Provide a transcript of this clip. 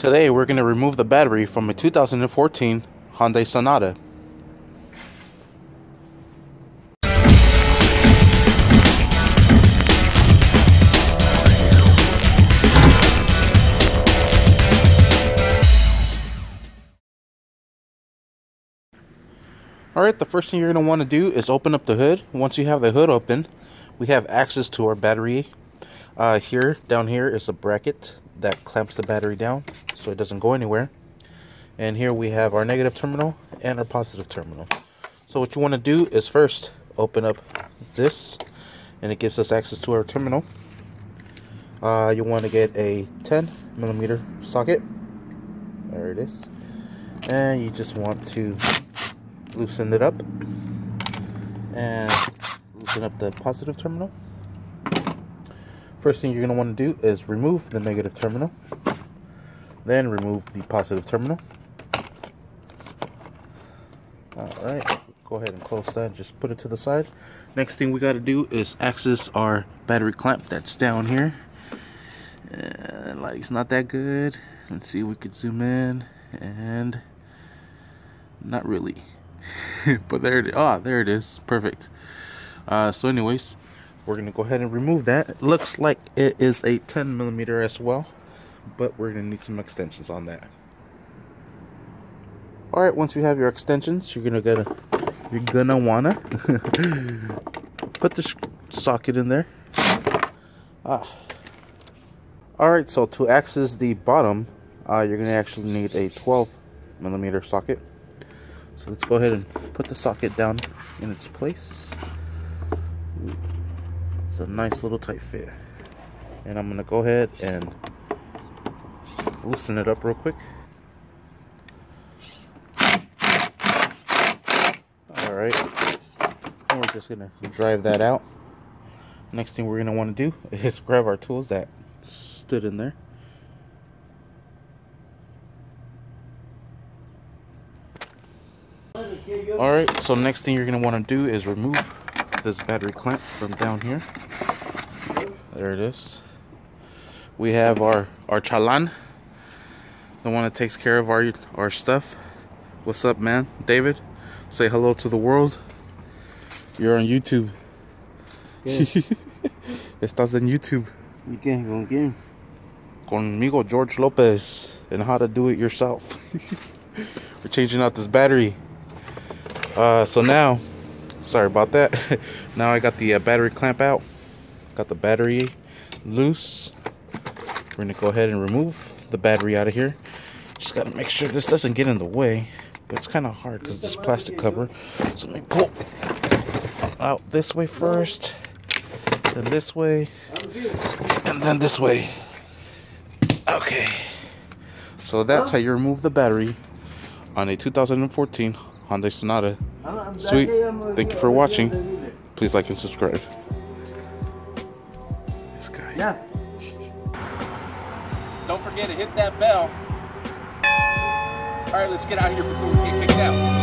Today we're going to remove the battery from a 2014 Hyundai Sonata. Alright, the first thing you're going to want to do is open up the hood. Once you have the hood open, we have access to our battery. Uh, here, down here is a bracket that clamps the battery down so it doesn't go anywhere. And here we have our negative terminal and our positive terminal. So what you want to do is first open up this and it gives us access to our terminal. Uh, you want to get a 10 millimeter socket. There it is. And you just want to loosen it up and loosen up the positive terminal. First thing you're going to want to do is remove the negative terminal. Then remove the positive terminal. Alright, go ahead and close that. And just put it to the side. Next thing we got to do is access our battery clamp that's down here. Uh, light's not that good. Let's see if we could zoom in. And not really. but there it is. Ah, there it is. Perfect. Uh, so anyways, we're to go ahead and remove that. It looks like it is a 10 millimeter as well, but we're to need some extensions on that. All right, once you have your extensions, you're gonna gonna you're gonna wanna put the socket in there. Ah. All right, so to access the bottom, uh, you're gonna actually need a 12 millimeter socket. So let's go ahead and put the socket down in its place. A nice little tight fit. And I'm gonna go ahead and loosen it up real quick. Alright. And we're just gonna drive that out. Next thing we're gonna wanna do is grab our tools that stood in there. Alright, so next thing you're gonna wanna do is remove this battery clamp from down here. There it is. We have our, our chalan, the one that takes care of our, our stuff. What's up, man? David, say hello to the world. You're on YouTube. Estás en YouTube. ¿Y qué? ¿Con quién? Conmigo, George Lopez, and how to do it yourself. We're changing out this battery. Uh, so now, sorry about that. now I got the uh, battery clamp out. Got the battery loose. We're gonna go ahead and remove the battery out of here. Just gotta make sure this doesn't get in the way. But it's kind of hard because this plastic cover. So let me pull out this way first. Then this way. And then this way. Okay. So that's how you remove the battery on a 2014 Hyundai Sonata. Sweet. Thank you for watching. Please like and subscribe. This guy. Yeah. Don't forget to hit that bell. All right, let's get out of here before we get kicked out.